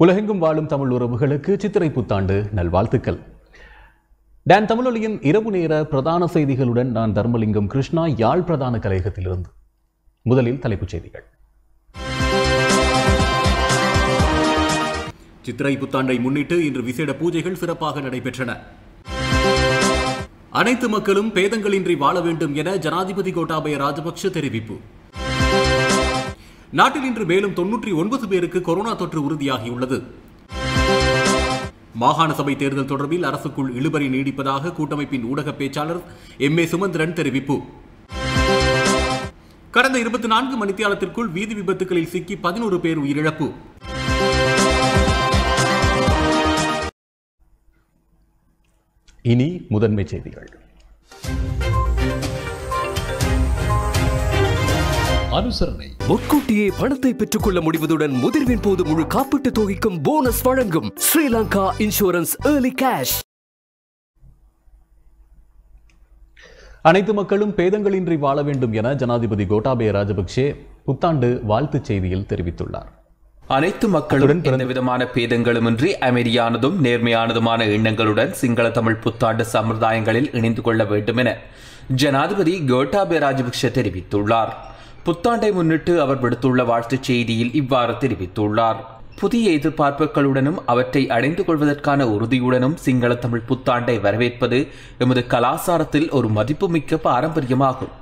உலகெங்கும் வாழும் தமிழ் உறவுகளுக்கு சித்திரை புத்தாண்டு நல்வாழ்த்துக்கள். டான் தமிழொலியின் இரவு நேர பிரதான செய்திகளுடன் நான் தர்மலிங்கம் கிருஷ்ணா யாழ் பிரதான கலையகத்திலிருந்து. முதலில் தலைப்புச் செய்திகள். சித்திரை புத்தாண்டை முன்னிட்டு இன்று விசேட பூஜைகள் சிறப்பாக நடைபெற்றன. அனைத்து மக்களும் பேதங்களின்றி வாழ வேண்டும் என ஜனாதிபதி கோட்டாபய ராஜபக்ஷ தெரிவிப்பு. நாட்டில் இன்று மேலும் தொன்னூற்றி ஒன்பது பேருக்கு கொரோனா தொற்று உறுதியாகியுள்ளது. மாகாண சபை தேர்தல் தொடர்பில் அரசுக்குள் இழுபறி நீடிப்பதாக கூட்டமைப்பின் ஊடக பேச்சாளர் எம். ஏ. சுமந்திரன் தெரிவிப்பு. கடந்த இருபத்தி நான்கு மணித்தியாலத்திற்குள் வீதி விபத்துகளில் சிக்கி பதினோரு பேர் உயிரிழப்பு. இனி முதன்மை செய்திகள். அனுசரணை. முன்கூட்டியே பணத்தை பெற்றுக்கொள்ள முடிவதுடன் முதிர்வின் போது முழு காப்பீட்டு தொகைக்கும் போனஸ் வழங்கும் ஸ்ரீலங்கா இன்சூரன்ஸ் ஏர்லி கேஷ். அனைத்து மக்களும் பேதங்களின்றி வாழ வேண்டும் என ஜனாதிபதி கோட்டாபய ராஜபக்சே புத்தாண்டு வாழ்த்துச் செய்தியில் தெரிவித்துள்ளார். அனைத்து மக்களுடன் எந்த விதமான பேதங்களுமின்றி அமைதியானதும் நேர்மையானதுமான எண்ணங்களுடன் சிங்கள தமிழ் புத்தாண்டு சம்பிரதாயங்களில் இணைந்து கொள்ள வேண்டும் என ஜனாதிபதி கோட்டாபய ராஜபக்ஷ தெரிவித்துள்ளார். புத்தாண்டை முன்னிட்டு அவர் விடுத்துள்ள வாழ்த்துச் செய்தியில் இவ்வாறு தெரிவித்துள்ளார். புதிய எதிர்பார்ப்புகளுடனும் அவற்றை அடைந்து கொள்வதற்கான உறுதியுடனும் சிங்கள தமிழ் புத்தாண்டை வரவேற்பது எமது கலாசாரத்தில் ஒரு மதிப்புமிக்க பாரம்பரியமாகும்.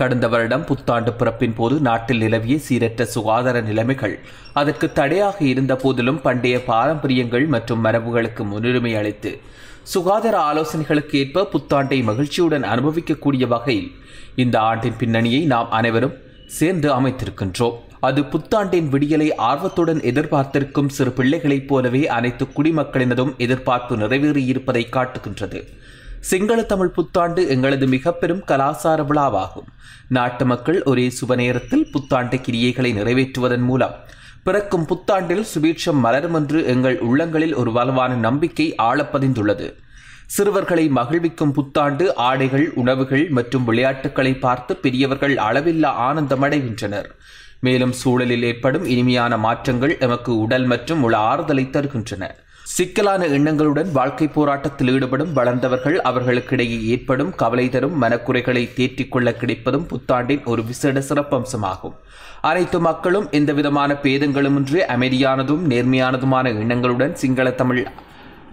கடந்த வருடம் புத்தாண்டு பிறப்பின் போது நாட்டில் நிலவிய சீரற்ற சுகாதார நிலைமைகள் அதற்கு தடையாக இருந்த போதிலும் பண்டைய பாரம்பரியங்கள் மற்றும் மரபுகளுக்கு முன்னுரிமை அளித்து சுகாதார ஆலோசனைகளுக்கு ஏற்ப புத்தாண்டை மகிழ்ச்சியுடன் அனுபவிக்கக்கூடிய வகையில் இந்த ஆண்டின் பின்னணியை நாம் அனைவரும் சேர்ந்து அமைத்திருக்கின்றோம். அது புத்தாண்டின் விடியலை ஆர்வத்துடன் எதிர்பார்த்திருக்கும் சிறு பிள்ளைகளைப் போலவே அனைத்து குடிமக்களினதும் எதிர்பார்ப்பு நிறைவேறியிருப்பதை காட்டுகின்றது. சிங்கள தமிழ் புத்தாண்டு எங்களது மிக பெரும் கலாசார விழாவாகும். நாட்டு மக்கள் ஒரே சுப நேரத்தில் புத்தாண்டு கிரியைகளை நிறைவேற்றுவதன் மூலம் பிறக்கும் புத்தாண்டில் சுபீட்சம் மலரும் என்று எங்கள் உள்ளங்களில் ஒரு வலுவான நம்பிக்கை ஆழப்பதிந்துள்ளது. சிறுவர்களை மகிழ்விக்கும் புத்தாண்டு ஆடைகள் உணவுகள் மற்றும் விளையாட்டுகளை பார்த்து பெரியவர்கள் அளவில்லா ஆனந்தமடைகின்றனர். மேலும் சூழலில் ஏற்படும் இனிமையான மாற்றங்கள் எமக்கு உடல் மற்றும் உள ஆறுதலை தருகின்றன. சிக்கலான எண்ணங்களுடன் வாழ்க்கை போராட்டத்தில் ஈடுபடும் வளர்ந்தவர்கள் அவர்களுக்கிடையே ஏற்படும் கவலை தரும் மனக்குறைகளை தேற்றிக் கொள்ள கிடைப்பதும் புத்தாண்டின் ஒரு விசேட சிறப்பம்சமாகும். அனைத்து மக்களும் எந்தவிதமான பேதங்களுமின்றி அமைதியானதும் நேர்மையானதுமான எண்ணங்களுடன் சிங்கள தமிழ்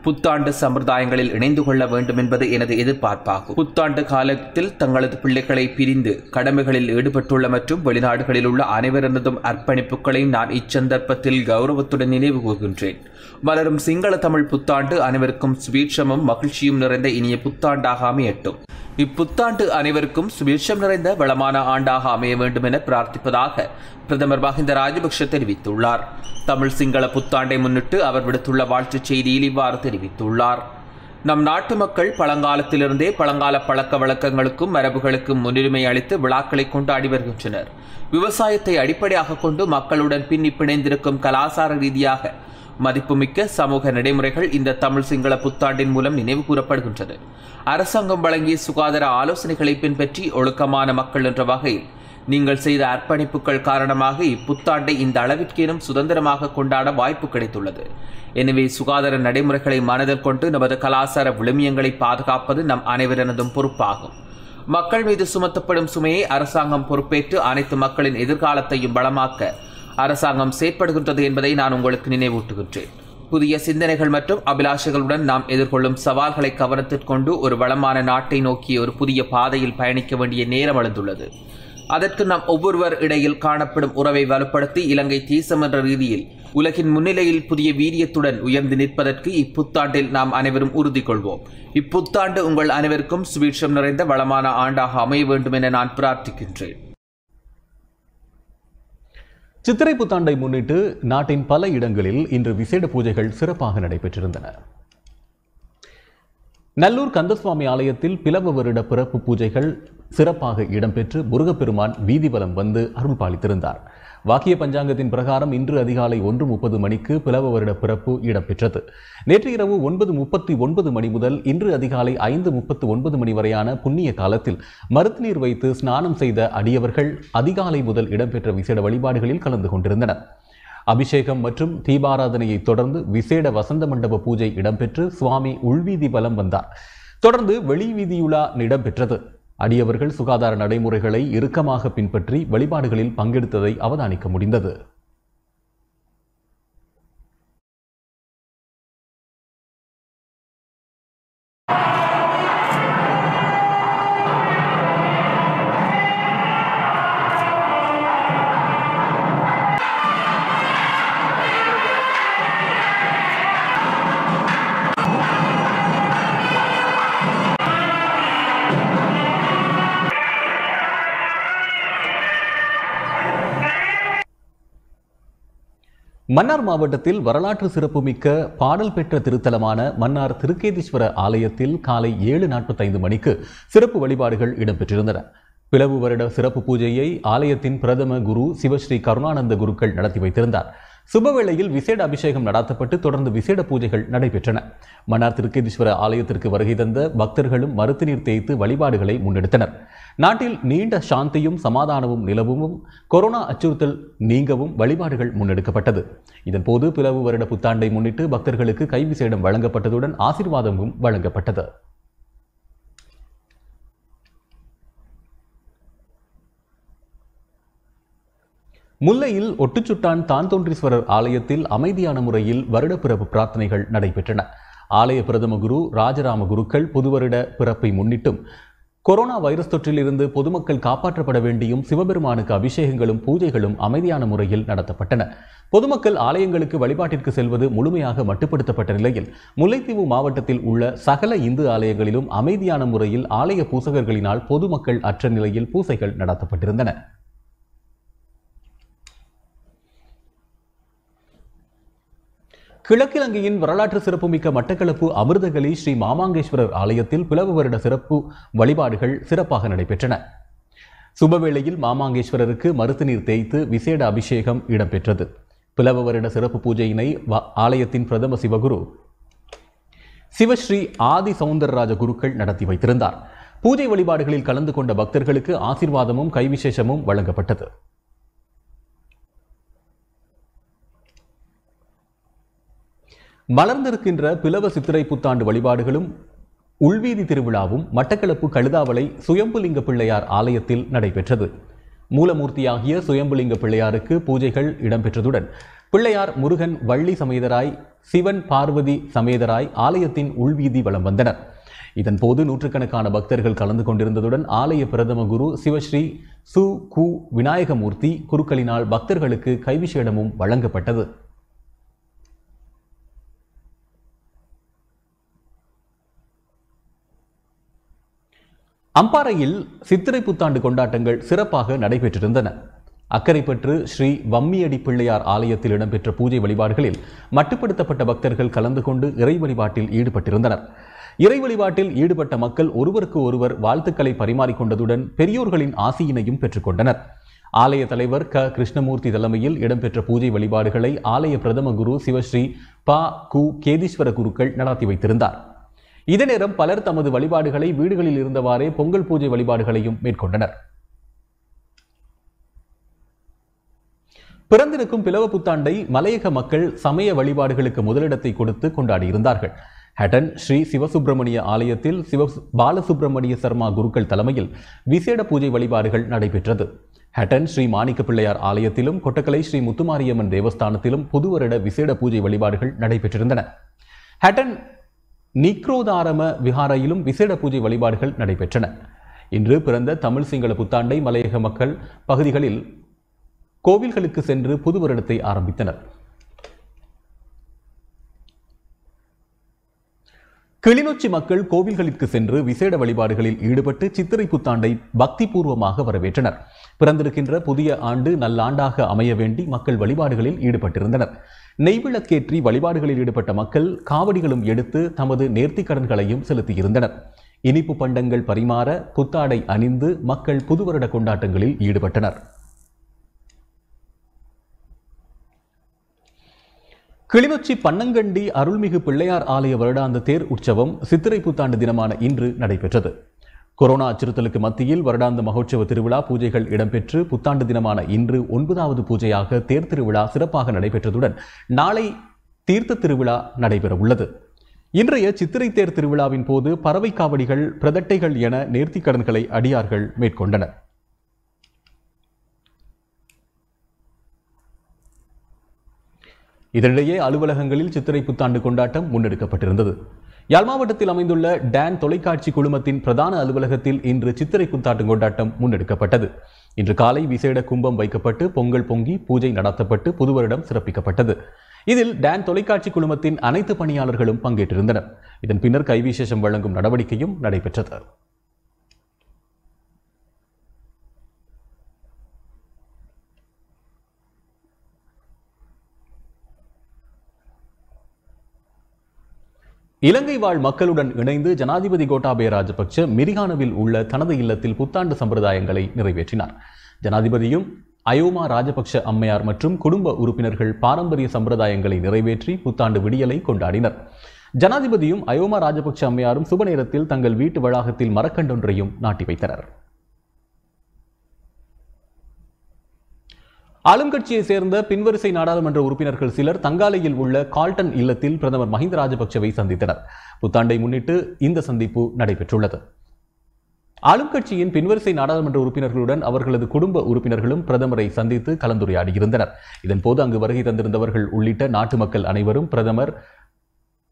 புத்தாண்டு சம்பிரதாயங்களில் இணைந்து கொள்ள வேண்டும் என்பது எனது எதிர்பார்ப்பாகும். புத்தாண்டு காலத்தில் தங்களது பிள்ளைகளை பிரிந்து கடமைகளில் ஈடுபட்டுள்ள மற்றும் வெளிநாடுகளில் உள்ள அனைவரினதும் அர்ப்பணிப்புகளையும் நான் இச்சந்தர்ப்பத்தில் கௌரவத்துடன் நினைவு கூறுகின்றேன் மலரும் சிங்கள தமிழ் புத்தாண்டு அனைவருக்கும் சுபீட்சமும் மகிழ்ச்சியும் நிறைந்த இனிய புத்தாண்டாக அமையட்டும். இப்புத்தாண்டு அனைவருக்கும் சுபீட்சம் நிறைந்த வளமான ஆண்டாக அமைய வேண்டும் என பிரார்த்திப்பதாக பிரதமர் மஹிந்த ராஜபக்ஷ தெரிவித்துள்ளார். தமிழ் சிங்கள புத்தாண்டை முன்னிட்டு அவர் விடுத்துள்ள வாழ்த்துச் செய்தியில் இவ்வாறு தெரிவித்துள்ளார். நம் நாட்டு மக்கள் பழங்காலத்திலிருந்தே பழங்கால பழக்க வழக்கங்களுக்கும் மரபுகளுக்கும் முன்னுரிமை அளித்து விழாக்களை கொண்டாடி வருகின்றனர். விவசாயத்தை அடிப்படையாக கொண்டு மக்களுடன் பின்னி பிணைந்திருக்கும் கலாசார ரீதியாக மதிப்புமிக்க சமூக நடைமுறைகள் இந்த தமிழ் சிங்கள புத்தாண்டின் மூலம் நினைவு கூறப்படுகின்றது. அரசாங்கம் வழங்கிய சுகாதார ஆலோசனைகளை பின்பற்றி ஒழுக்கமான மக்கள் என்ற வகையில் நீங்கள் செய்த அர்ப்பணிப்புகள் காரணமாக இப்புத்தாண்டை இந்த அளவிற்கேனும் சுதந்திரமாக கொண்டாட வாய்ப்பு கிடைத்துள்ளது. எனவே சுகாதார நடைமுறைகளை மனதில் கொண்டு நமது கலாச்சார விழுமியங்களை பாதுகாப்பது நம் அனைவரனதும் பொறுப்பாகும். மக்கள் மீது சுமத்தப்படும் சுமையை அரசாங்கம் பொறுப்பேற்று அனைத்து மக்களின் எதிர்காலத்தையும் பலமாக்க அரசாங்கம் செயற்படுகின்றது என்பதை நான் உங்களுக்கு நினைவூட்டுகின்றேன். புதிய சிந்தனைகள் மற்றும் அபிலாஷைகளுடன் நாம் எதிர்கொள்ளும் சவால்களை கவனத்திற்கொண்டு ஒரு வளமான நாட்டை நோக்கி ஒரு புதிய பாதையில் பயணிக்க வேண்டிய நேரம் எழுந்துள்ளது அதற்கு நாம் ஒவ்வொருவர் இடையில் காணப்படும் உறவை வலுப்படுத்தி இலங்கை தேசம் என்ற ரீதியில் உலகின் முன்னிலையில் புதிய வீரியத்துடன் உயர்ந்து நிற்பதற்கு இப்புத்தாண்டில் நாம் அனைவரும் உறுதி கொள்வோம் இப்புத்தாண்டு உங்கள் அனைவருக்கும் சுபீட்சம் நிறைந்த வளமான ஆண்டாக அமைய வேண்டும் என நான் பிரார்த்திக்கின்றேன். சித்திரை புத்தாண்டை முன்னிட்டு நாட்டின் பல இடங்களில் இன்று விசேட பூஜைகள் சிறப்பாக நடைபெற்றிருந்தன. நல்லூர் கந்தசுவாமி ஆலயத்தில் பிளவ வருட பிறப்பு பூஜைகள் சிறப்பாக இடம்பெற்று முருகப்பெருமான் வீதிவலம் வந்து அருள் பாலித்திருந்தார் வாக்கிய பஞ்சாங்கத்தின் பிரகாரம் இன்று அதிகாலை ஒன்று முப்பது மணிக்கு பிளவ வருட பிறப்பு இடம்பெற்றது. நேற்று இரவு ஒன்பது முப்பத்தி ஒன்பது மணி முதல் இன்று அதிகாலை ஐந்து முப்பத்து ஒன்பது மணி வரையான புண்ணிய காலத்தில் மருத்துநீர் வைத்து ஸ்நானம் செய்த அடியவர்கள் அதிகாலை முதல் இடம்பெற்ற விசேட வழிபாடுகளில் கலந்து கொண்டிருந்தனர். அபிஷேகம் மற்றும் தீபாராதனையை தொடர்ந்து விசேட வசந்த மண்டப பூஜை இடம்பெற்று சுவாமி உள்வீதி பலம் வந்தார். தொடர்ந்து வெளிவீதியுலா இடம்பெற்றது அடியவர்கள் சுகாதார நடைமுறைகளை இறுக்கமாக பின்பற்றி வழிபாடுகளில் பங்கெடுத்ததை அவதானிக்க முடிந்தது. மன்னார் மாவட்டத்தில் வரலாற்று சிறப்புமிக்க பாடல் பெற்ற திருத்தலமான மன்னார் திருக்கேதீஸ்வர ஆலயத்தில் காலை ஏழு நாற்பத்தைந்து மணிக்கு சிறப்பு வழிபாடுகள் இடம்பெற்றிருந்தன. பிளவு வருட சிறப்பு பூஜையை ஆலயத்தின் பிரதம குரு சிவஸ்ரீ கருணானந்த குருக்கள் நடத்தி வைத்திருந்தார். சுபவேளையில் விசேட அபிஷேகம் நடாத்தப்பட்டு தொடர்ந்து விசேட பூஜைகள் நடைபெற்றன. மன்னார் திருக்கேதீஸ்வர ஆலயத்திற்கு வருகை தந்த பக்தர்களும் மருத்துநீர் தேய்த்து வழிபாடுகளை முன்னெடுத்தனர். நாட்டில் நீண்ட சாந்தியும் சமாதானமும் நிலவும் கொரோனா அச்சுறுத்தல் நீங்கவும் வழிபாடுகள் முன்னெடுக்கப்பட்டது. இதன்போது பிளவு வருட புத்தாண்டை முன்னிட்டு பக்தர்களுக்கு கைவிசேடம் வழங்கப்பட்டதுடன் ஆசீர்வாதமும் வழங்கப்பட்டது. முல்லையில் ஒட்டுச்சுட்டான் தான்தோன்றீஸ்வரர் ஆலயத்தில் அமைதியான முறையில் வருடப்பிறப்பு பிரார்த்தனைகள் நடைபெற்றன. ஆலய பிரதம குரு ராஜராம குருக்கள் புதுவருட பிறப்பை முன்னிட்டும் கொரோனா வைரஸ் தொற்றிலிருந்து பொதுமக்கள் காப்பாற்றப்பட வேண்டியும் சிவபெருமானுக்கு அபிஷேகங்களும் பூஜைகளும் அமைதியான முறையில் நடத்தப்பட்டன. பொதுமக்கள் ஆலயங்களுக்கு வழிபாட்டிற்கு செல்வது முழுமையாக மட்டுப்படுத்தப்பட்ட நிலையில் முல்லைத்தீவு மாவட்டத்தில் உள்ள சகல இந்து ஆலயங்களிலும் அமைதியான முறையில் ஆலய பூசகர்களினால் பொதுமக்கள் அற்ற நிலையில் பூசைகள் நடத்தப்பட்டிருந்தன. கிழக்கிலங்கையின் வரலாற்று சிறப்புமிக்க மட்டக்களப்பு அமிர்தகலி ஸ்ரீ மாமாங்கேஸ்வரர் ஆலயத்தில் பிளவு வருட சிறப்பு வழிபாடுகள் சிறப்பாக நடைபெற்றன. சுபவேளையில் மாமாங்கேஸ்வரருக்கு மருத்துநீர் தேய்த்து விசேட அபிஷேகம் இடம்பெற்றது. பிளவு வருட சிறப்பு பூஜையினை வ- ஆலயத்தின் பிரதம சிவகுரு சிவஸ்ரீ ஆதி சவுந்தரராஜ குருக்கள் நடத்தி வைத்திருந்தார். பூஜை வழிபாடுகளில் கலந்து கொண்ட பக்தர்களுக்கு ஆசிர்வாதமும் கைவிசேஷமும் வழங்கப்பட்டது. மலர்ந்திருக்கின்ற பிளவ சித்திரை புத்தாண்டு வழிபாடுகளும் உள்வீதி திருவிழாவும் மட்டக்களப்பு கழுதாவளை சுயம்புலிங்க பிள்ளையார் ஆலயத்தில் நடைபெற்றது. மூலமூர்த்தியாகிய சுயம்புலிங்க பிள்ளையாருக்கு பூஜைகள் இடம்பெற்றதுடன் பிள்ளையார் முருகன் வள்ளி சமேதராய் சிவன் பார்வதி சமேதராய் ஆலயத்தின் உள்வீதி வலம் வந்தனர். இதன்போது நூற்றுக்கணக்கான பக்தர்கள் கலந்து கொண்டிருந்ததுடன் ஆலய பிரதம குரு சிவஸ்ரீ சு கு விநாயகமூர்த்தி குருக்களினால் பக்தர்களுக்கு கைவிசேடமும் வழங்கப்பட்டது. அம்பாறையில் சித்திரை புத்தாண்டு கொண்டாட்டங்கள் சிறப்பாக நடைபெற்றிருந்தன. அக்கரைப்பற்று ஸ்ரீ வம்மியடி பிள்ளையார் ஆலயத்தில் இடம்பெற்ற பூஜை வழிபாடுகளில் மட்டுப்படுத்தப்பட்ட பக்தர்கள் கலந்து கொண்டு இறை வழிபாட்டில் ஈடுபட்டிருந்தனர். இறை வழிபாட்டில் ஈடுபட்ட மக்கள் ஒருவருக்கு ஒருவர் வாழ்த்துக்களை பரிமாறிக்கொண்டதுடன் பெரியோர்களின் ஆசியினையும் பெற்றுக்கொண்டனர். ஆலய தலைவர் க. கிருஷ்ணமூர்த்தி தலைமையில் இடம்பெற்ற பூஜை வழிபாடுகளை ஆலய பிரதம குரு சிவஸ்ரீ ப. கு. கேதீஸ்வர குருக்கள் நடத்தி வைத்திருந்தார். இதே நேரம் பலர் தமது வழிபாடுகளை வீடுகளில் இருந்தவாறே பொங்கல் பூஜை வழிபாடுகளையும் மேற்கொண்டனர். பிறந்திருக்கும் பிளவ புத்தாண்டை மலையக மக்கள் சமய வழிபாடுகளுக்கு முதலிடத்தை கொடுத்து கொண்டாடியிருந்தார்கள். ஹட்டன் ஸ்ரீ சிவசுப்பிரமணிய ஆலயத்தில் சிவ பாலசுப்பிரமணிய சர்மா குருக்கள் தலைமையில் விசேட பூஜை வழிபாடுகள் நடைபெற்றது. ஹட்டன் ஸ்ரீ மாணிக்க பிள்ளையார் ஆலயத்திலும் கொட்டக்கலை ஸ்ரீ முத்துமாரியம்மன் தேவஸ்தானத்திலும் புதுவருட விசேட பூஜை வழிபாடுகள் நடைபெற்றிருந்தன. ஹட்டன் நிக்ரோதாரம விஹாரையிலும் விசேட பூஜை வழிபாடுகள் நடைபெற்றன. இன்று பிறந்த தமிழ் சிங்கள புத்தாண்டை மலையக மக்கள் பகுதிகளில் கோவில்களுக்கு சென்று புது வருடத்தை ஆரம்பித்தனர். கிளிநொச்சி மக்கள் கோவில்களுக்கு சென்று விசேட வழிபாடுகளில் ஈடுபட்டு சித்திரை புத்தாண்டை பக்திபூர்வமாக வரவேற்றனர். பிறந்திருக்கின்ற புதிய ஆண்டு நல்லாண்டாக அமைய வேண்டி மக்கள் வழிபாடுகளில் ஈடுபட்டிருந்தனர். நெய்விளக்கேற்றி வழிபாடுகளில் ஈடுபட்ட மக்கள் காவடிகளும் எடுத்து தமது நேர்த்திக் கடன்களையும் செலுத்தியிருந்தனர். இனிப்பு பண்டங்கள் பரிமாற புத்தாடை அணிந்து மக்கள் புதுவருட கொண்டாட்டங்களில் ஈடுபட்டனர். கிளிநொச்சி பன்னங்கண்டி அருள்மிகு பிள்ளையார் ஆலய வருடாந்த தேர் உற்சவம் சித்திரை புத்தாண்டு தினமான இன்று நடைபெற்றது. கொரோனா அச்சுறுத்தலுக்கு மத்தியில் வருடாந்த மகோற்சவ திருவிழா பூஜைகள் இடம்பெற்று புத்தாண்டு தினமான இன்று ஒன்பதாவது பூஜையாக தேர் திருவிழா சிறப்பாக நடைபெற்றதுடன் நாளை தீர்த்த திருவிழா நடைபெற உள்ளது இன்றைய சித்திரை தேர் திருவிழாவின் போது பறவை காவடிகள் பிரதட்டைகள் என நேர்த்திக்கடன்களை அடியார்கள் மேற்கொண்டனர். இதனிடையே அலுவலகங்களில் சித்திரை புத்தாண்டு கொண்டாட்டம் முன்னெடுக்கப்பட்டிருந்தது. யாழ் மாவட்டத்தில் அமைந்துள்ள டேன் தொலைக்காட்சி குழுமத்தின் பிரதான அலுவலகத்தில் இன்று சித்திரை புத்தாண்டு கொண்டாட்டம் முன்னெடுக்கப்பட்டது. இன்று காலை விசேட கும்பம் வைக்கப்பட்டு பொங்கல் பொங்கி பூஜை நடத்தப்பட்டு புதுவரிடம் சிறப்பிக்கப்பட்டது. இதில் டேன் தொலைக்காட்சி குழுமத்தின் அனைத்து பணியாளர்களும் பங்கேற்றிருந்தனர். இதன் பின்னர் கைவிசேஷம் வழங்கும் நடவடிக்கையும் நடைபெற்றது. இலங்கை வாழ் மக்களுடன் இணைந்து ஜனாதிபதி கோட்டாபய ராஜபக்ஷ மிரிகானவில் உள்ள தனது இல்லத்தில் புத்தாண்டு சம்பிரதாயங்களை நிறைவேற்றினார். ஜனாதிபதியும் அயோமா ராஜபக்ஷ அம்மையார் மற்றும் குடும்ப உறுப்பினர்கள் பாரம்பரிய சம்பிரதாயங்களை நிறைவேற்றி புத்தாண்டு விடியலை கொண்டாடினர். ஜனாதிபதியும் அயோமா ராஜபக்ஷ அம்மையாரும் சுப நேரத்தில் தங்கள் வீட்டு வளாகத்தில் மரக்கண்டொன்றையும் நாட்டி வைத்தனர். ஆளுங்கட்சியை சேர்ந்த பின்வரிசை நாடாளுமன்ற உறுப்பினர்கள் சிலர் தங்காலையில் உள்ள கால்டன் இல்லத்தில் பிரதமர் மஹிந்த ராஜபக்சவை சந்தித்தனர். புத்தாண்டை முன்னிட்டு இந்த சந்திப்பு நடைபெற்றுள்ளது. ஆளும் கட்சியின் பின்வரிசை நாடாளுமன்ற உறுப்பினர்களுடன் அவர்களது குடும்ப உறுப்பினர்களும் பிரதமரை சந்தித்து கலந்துரையாடியிருந்தனர். இதன்போது அங்கு வருகை தந்திருந்தவர்கள் உள்ளிட்ட நாட்டு மக்கள் அனைவரும் பிரதமர்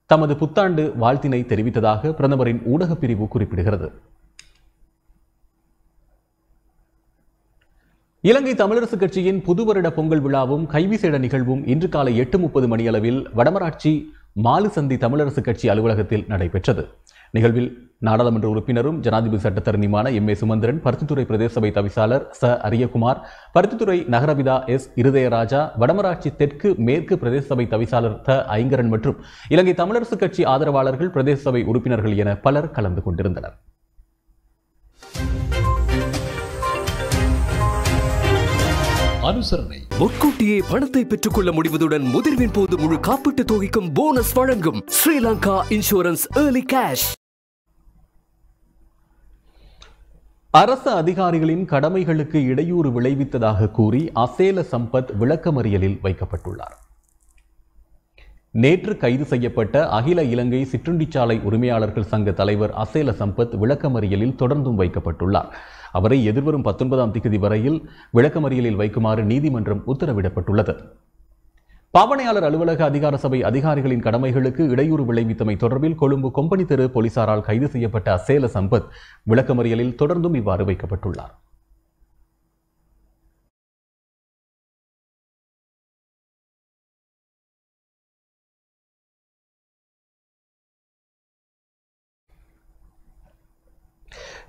தமது புத்தாண்டு வாழ்த்தினை தெரிவித்ததாக பிரதமரின் ஊடகப் பிரிவு குறிப்பிடுகிறது. இலங்கை தமிழரசுக் கட்சியின் புது வருட பொங்கல் விழாவும் கைவிசேட நிகழ்வும் இன்று காலை எட்டு முப்பது மணியளவில் வடமராட்சி மாலுசந்தி தமிழரசு கட்சி அலுவலகத்தில் நடைபெற்றது. நிகழ்வில் நாடாளுமன்ற உறுப்பினரும் ஜனாதிபதி சட்டத்தரணியுமான எம் ஏ சுமந்திரன் பருத்தித்துறை பிரதேச சபை தவிசாளர் ச அரியகுமார் பருத்தித்துறை நகரபிதா எஸ் இருதயராஜா வடமராட்சி தெற்கு மேற்கு பிரதேச சபை தவிசாளர் த ஐங்கரன் மற்றும் இலங்கை தமிழரசுக் கட்சி ஆதரவாளர்கள் பிரதேச சபை உறுப்பினர்கள் என பலர் கலந்து கொண்டிருந்தனர். அனுசரணை. முன்கூட்டியே பணத்தை பெற்றுக்கொள்ள முடிவதுடன் முதிர்வின் போது முழு காப்பீட்டு தொகைக்கும் போனஸ் வழங்கும் ஸ்ரீலங்கா இன்சூரன்ஸ் ஏர்லி கேஷ். அரசு அதிகாரிகளின் கடமைகளுக்கு இடையூறு விளைவித்ததாக கூறி அசேல சம்பத் விளக்கமறியலில் வைக்கப்பட்டுள்ளார். நேற்று கைது செய்யப்பட்ட அகில இலங்கை சிற்றுண்டிச்சாலை உரிமையாளர்கள் சங்க தலைவர் அசேல சம்பத் விளக்கமறியலில் தொடர்ந்தும் வைக்கப்பட்டுள்ளார். அவரை எதிர்வரும் பத்தொன்பதாம் திகதி வரையில் விளக்கமறியலில் வைக்குமாறு நீதிமன்றம் உத்தரவிடப்பட்டுள்ளது. பாவனையாளர் அலுவலக அதிகார சபை அதிகாரிகளின் கடமைகளுக்கு இடையூறு விளைவித்தமை தொடர்பில் கொழும்பு கொம்பனி தெரு போலீசாரால் கைது செய்யப்பட்ட அசேல சம்பத் விளக்கமறியலில் தொடர்ந்தும் இவ்வாறு வைக்கப்பட்டுள்ளார்.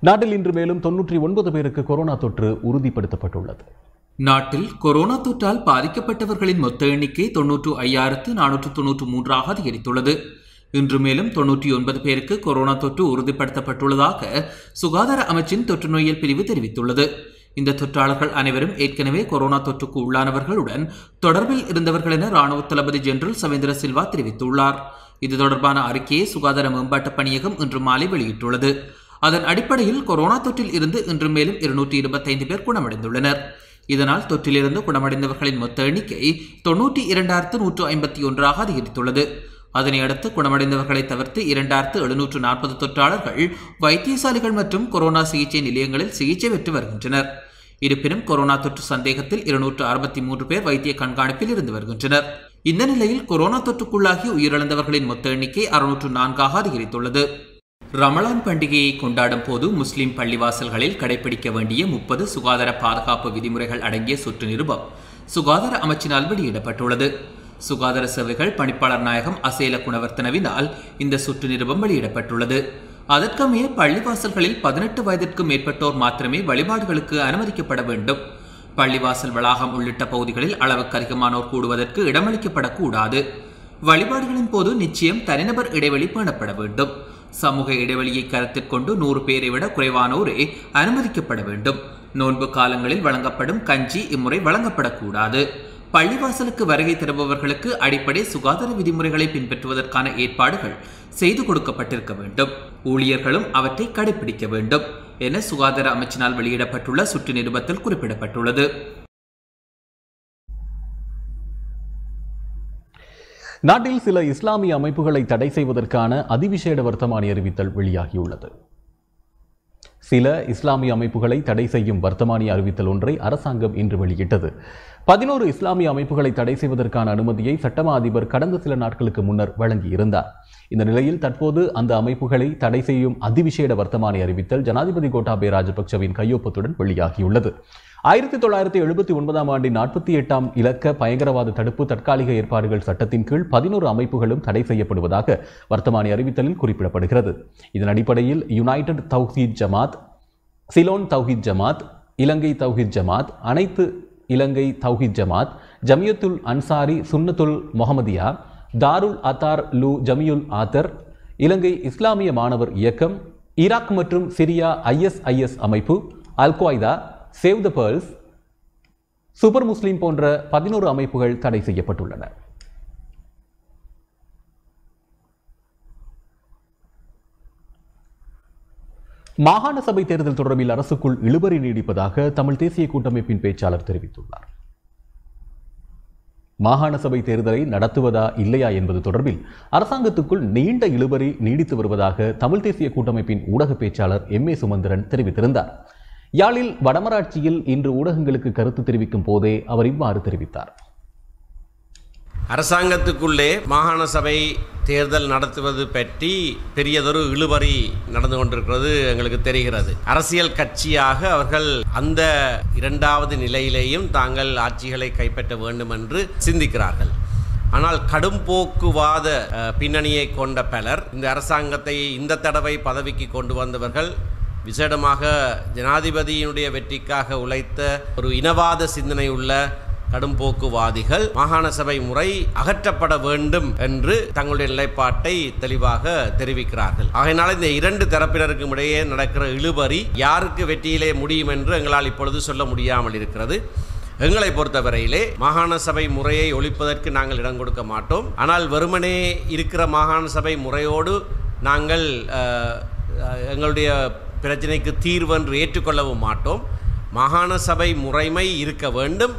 நாட்டில் இன்று மேலும் தொன்னூற்றி ஒன்பது பேருக்கு கொரோனா தொற்று உறுதிப்படுத்தப்பட்டுள்ளது. நாட்டில் கொரோனா தொற்றால் பாதிக்கப்பட்டவர்களின் மொத்த எண்ணிக்கை தொன்னூற்று ஐயாயிரத்து நானூற்று தொன்னூற்று மூன்றாக அதிகரித்துள்ளது. இன்று மேலும் தொன்னூற்றி ஒன்பது பேருக்கு கொரோனா தொற்று உறுதிப்படுத்தப்பட்டுள்ளதாக சுகாதார அமைச்சின் தொற்று நோயியல் பிரிவு தெரிவித்துள்ளது. இந்த தொற்றாளர்கள் அனைவரும் ஏற்கனவே கொரோனா தொற்றுக்கு உள்ளானவர்களுடன் தொடர்பில் இருந்தவர்கள் என ராணுவ தளபதி ஜெனரல் சவேந்திர சில்வா தெரிவித்துள்ளார். இது தொடர்பான அறிக்கையை சுகாதார மேம்பாட்டு பணியகம் இன்று மாலை வெளியிட்டுள்ளது. அதன் அடிப்படையில் கொரோனா தொற்றில் இருந்து இன்று மேலும் இருநூற்றி இருபத்தைந்து பேர் குணமடைந்துள்ளனர். இதனால் தொற்றிலிருந்து குணமடைந்தவர்களின் மொத்த எண்ணிக்கை தொன்னூற்றி இரண்டாயிரத்து நூற்று ஐம்பத்தி ஒன்றாக அதிகரித்துள்ளது. அதனை அடுத்து குணமடைந்தவர்களை தவிர்த்து இரண்டாயிரத்து எழுநூற்று நாற்பது தொற்றாளர்கள் வைத்தியசாலைகள் மற்றும் கொரோனா சிகிச்சை நிலையங்களில் சிகிச்சை பெற்று வருகின்றனர். இருப்பினும் கொரோனா தொற்று சந்தேகத்தில் இருநூற்று அறுபத்தி மூன்று பேர் வைத்திய கண்காணிப்பில் இருந்து வருகின்றனர். இந்த நிலையில் கொரோனா தொற்றுக்குள்ளாகி உயிரிழந்தவர்களின் மொத்த எண்ணிக்கை அறுநூற்று நான்காக அதிகரித்துள்ளது. ரமலான் பண்டிகையை கொண்டாடும் போது முஸ்லிம் பள்ளிவாசல்களில் கடைபிடிக்க வேண்டிய முப்பது சுகாதார பாதுகாப்பு விதிமுறைகள் அடங்கிய சுற்று நிருபம் சுகாதார அமைச்சினால் வெளியிடப்பட்டுள்ளது. சுகாதார சேவைகள் பணிப்பாளர் நாயகம் அசேல குணவர்த்தனவினால் இந்த சுற்று நிருபம் வெளியிடப்பட்டுள்ளது. அதற்கமைய பள்ளிவாசல்களில் பதினெட்டு வயதிற்கும் மேற்பட்டோர் மாத்திரமே வழிபாடுகளுக்கு அனுமதிக்கப்பட வேண்டும். பள்ளிவாசல் வளாகம் உள்ளிட்ட பகுதிகளில் அளவுக்கு அதிகமானோர் கூடுவதற்கு இடமளிக்கப்படக்கூடாது. வழிபாடுகளின் போது நிச்சயம் தனிநபர் இடைவெளி பேணப்பட வேண்டும். சமூக இடைவெளியை கருத்தில் கொண்டு நூறு பேரை விட குறைவானோரே அனுமதிக்கப்பட வேண்டும். நோன்பு காலங்களில் வழங்கப்படும் கஞ்சி இம்முறை வழங்கப்படக்கூடாது. பள்ளிவாசலுக்கு வருகை தருபவர்களுக்கு அடிப்படை சுகாதார விதிமுறைகளை பின்பற்றுவதற்கான ஏற்பாடுகள் செய்து கொடுக்கப்பட்டிருக்க வேண்டும். ஊழியர்களும் அவற்றை கடைபிடிக்க வேண்டும். என சுகாதார அமைச்சினால் வெளியிடப்பட்டுள்ள சுற்று நிருபத்தில் குறிப்பிடப்பட்டுள்ளது. நாட்டில் சில இஸ்லாமிய அமைப்புகளை தடை செய்வதற்கான அதிவிசேட வர்த்தமானி அறிவித்தல் வெளியாகியுள்ளது. சில இஸ்லாமிய அமைப்புகளை தடை செய்யும் வர்த்தமானி அறிவித்தல் ஒன்றை அரசாங்கம் இன்று வெளியிட்டது. பதினோரு இஸ்லாமிய அமைப்புகளை தடை செய்வதற்கான அனுமதியை சட்டமா அதிபர் கடந்த சில நாட்களுக்கு முன்னர் வழங்கியிருந்தார். இந்த நிலையில் தற்போது அந்த அமைப்புகளை தடை செய்யும் அதிவிசேட வர்த்தமானி அறிவித்தல் ஜனாதிபதி கோட்டாபே ராஜபக்சவின் கையொப்பத்துடன் வெளியாகியுள்ளது. ஆயிரத்தி தொள்ளாயிரத்தி எழுபத்தி ஒன்பதாம் ஆண்டின் நாற்பத்தி எட்டாம் இலக்க பயங்கரவாத தடுப்பு தற்காலிக ஏற்பாடுகள் சட்டத்தின் கீழ் பதினோரு அமைப்புகளும் தடை செய்யப்படுவதாக வர்த்தமானி அறிவித்தலில் குறிப்பிடப்படுகிறது. இதன் அடிப்படையில் யுனைடெட் தௌஹீத் ஜமாத் சிலோன் தௌஹீத் ஜமாத் இலங்கை தௌஹீத் ஜமாத் அனைத்து இலங்கை தௌஹீத் ஜமாத் ஜமியத்துல் அன்சாரி சுன்னத்துல் முஹமதியா தாருல் அத்தார் லு ஜமியுல் ஆத்தர் இலங்கை இஸ்லாமிய மாணவர் இயக்கம் ஈராக் மற்றும் சிரியா ஐஎஸ்ஐஎஸ் அமைப்பு al Qaeda save the pearls super Muslim போன்ற பதினோரு அமைப்புகள் தடை செய்யப்பட்டுள்ளன. மாகாண சபை தேர்தல் தொடர்பில் அரசுக்குள் இழுபறி நீடிப்பதாக தமிழ் தேசிய கூட்டமைப்பின் பேச்சாளர் தெரிவித்துள்ளார். மாகாண சபை தேர்தலை நடத்துவதா இல்லையா என்பது தொடர்பில் அரசாங்கத்துக்குள் நீண்ட இழுபறி நீடித்து வருவதாக தமிழ் தேசிய கூட்டமைப்பின் ஊடக பேச்சாளர் எம் ஏ சுமந்திரன் தெரிவித்திருந்தார். யாழில் வடமராட்சியில் இன்று ஊடகங்களுக்கு கருத்து தெரிவிக்கும் போதே அவர் இவ்வாறு தெரிவித்தார். அரசாங்கத்துக்குள்ளே மாகாண சபை தேர்தல் நடத்துவது பற்றி பெரியதொரு இழுபறி நடந்து கொண்டிருக்கிறது எங்களுக்கு தெரிகிறது. அரசியல் கட்சியாக அவர்கள் அந்த இரண்டாவது நிலையிலேயும் தாங்கள் ஆட்சிகளை கைப்பற்ற வேண்டும் என்று சிந்திக்கிறார்கள். ஆனால் கடும் போக்குவாத பின்னணியை கொண்ட பலர் இந்த அரசாங்கத்தை இந்த தடவை பதவிக்கு கொண்டு வந்தவர்கள் விசேடமாக ஜனாதிபதியினுடைய வெற்றிக்காக உழைத்த ஒரு இனவாத சிந்தனை உள்ள கடும்போக்குவாதிகள் மாகாண சபை முறை அகற்றப்பட வேண்டும் என்று தங்களுடைய நிலைப்பாட்டை தெளிவாக தெரிவிக்கிறார்கள். ஆகையினால் இந்த இரண்டு தரப்பினருக்கும் இடையே நடக்கிற இழுபறி யாருக்கு வெற்றியிலே முடியும் என்று எங்களால் இப்பொழுது சொல்ல முடியாமல் இருக்கிறது. எங்களை பொறுத்தவரையிலே மாகாண சபை முறையை ஒழிப்பதற்கு நாங்கள் இடம் கொடுக்க மாட்டோம். ஆனால் வெறுமனே இருக்கிற மாகாண சபை முறையோடு நாங்கள் எங்களுடைய பிரச்சனைக்கு தீர்வு என்று ஏற்றுக்கொள்ளவும் மாட்டோம். மாகாண சபை முறைமை இருக்க வேண்டும்.